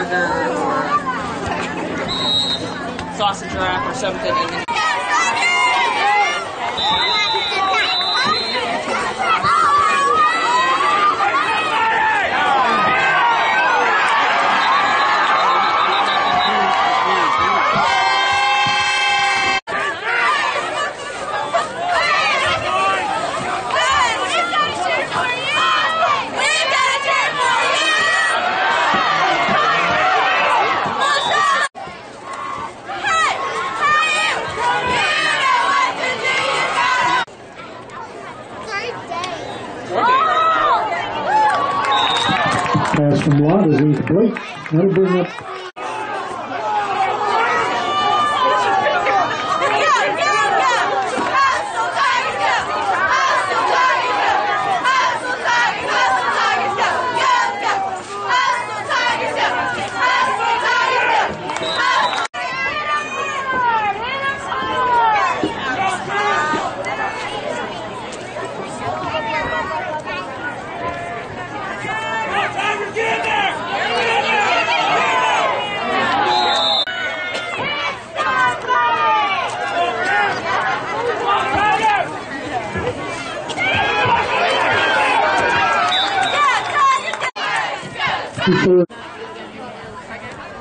A or sausage wrap or something, and then Pass from Watt is incomplete. That'll bring up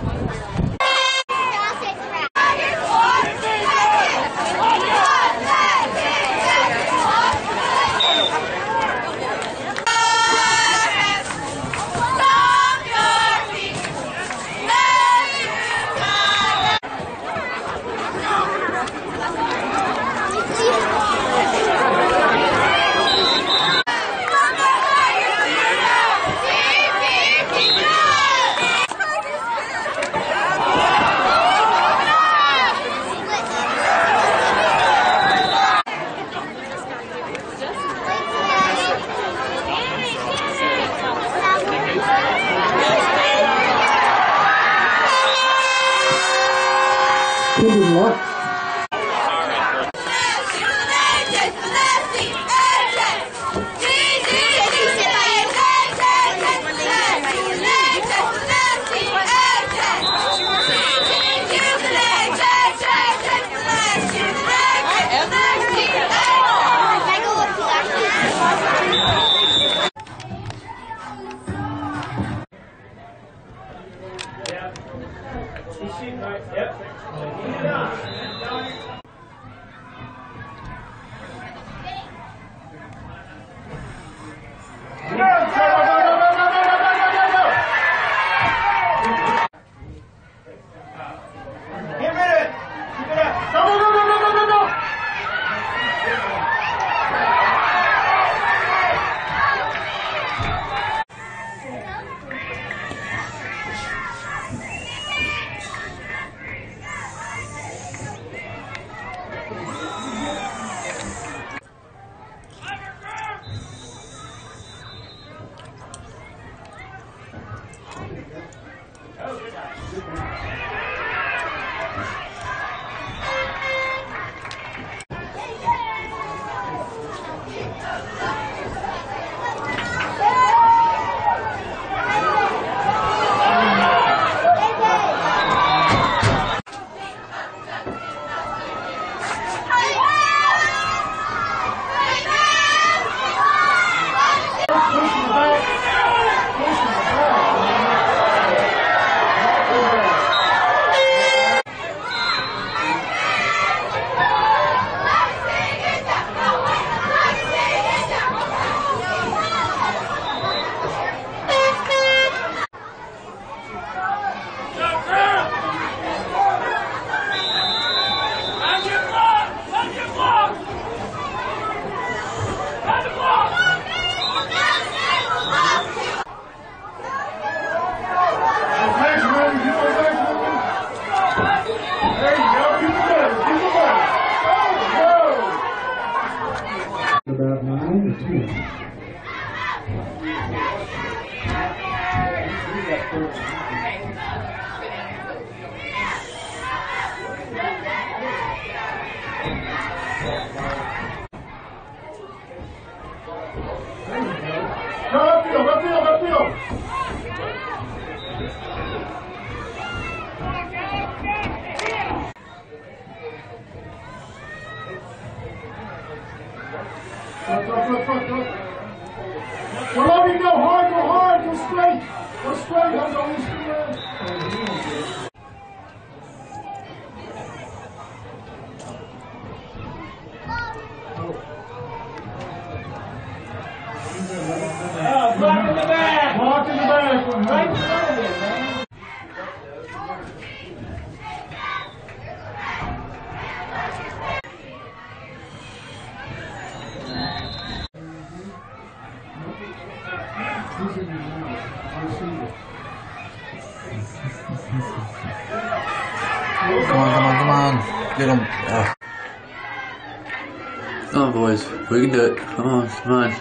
Keegan Lutz. Yep. Go, Lovey, go hard, go hard, straight. Go straight, don't go east Get him. Oh. Come on, boys. We can do it. Come on, come on.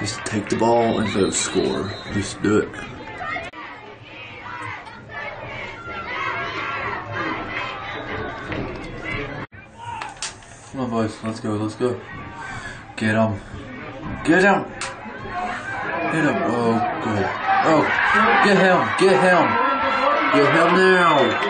Just take the ball and go score. Just do it. Come on, boys. Let's go. Let's go. Get him. Get him. Hit him. Oh, good. Oh, get him. Get him. Get him now.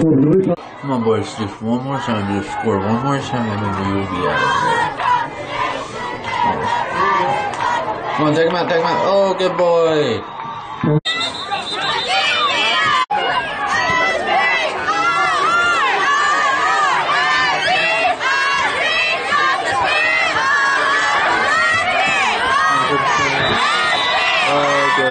Come on, boys. Just one more time. Just score one more time, and then we will be out of here. Come on, take him out. Take him out. Oh, good boy. Oh, good.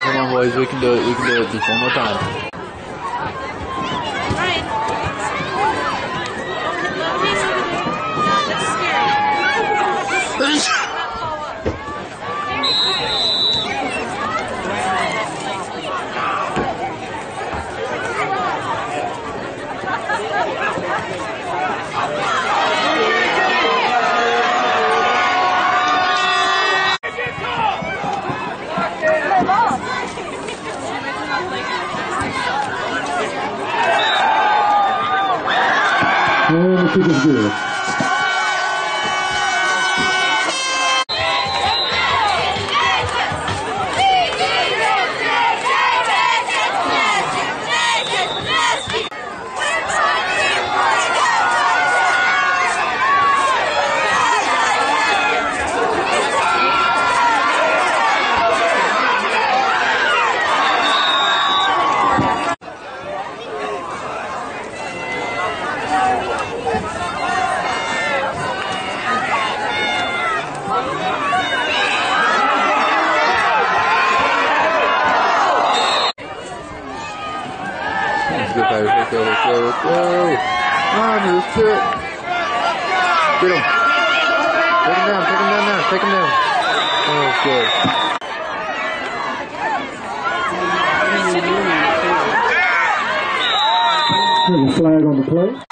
Come on, boys. We can do it. We can do it. good. There's a flag on the play.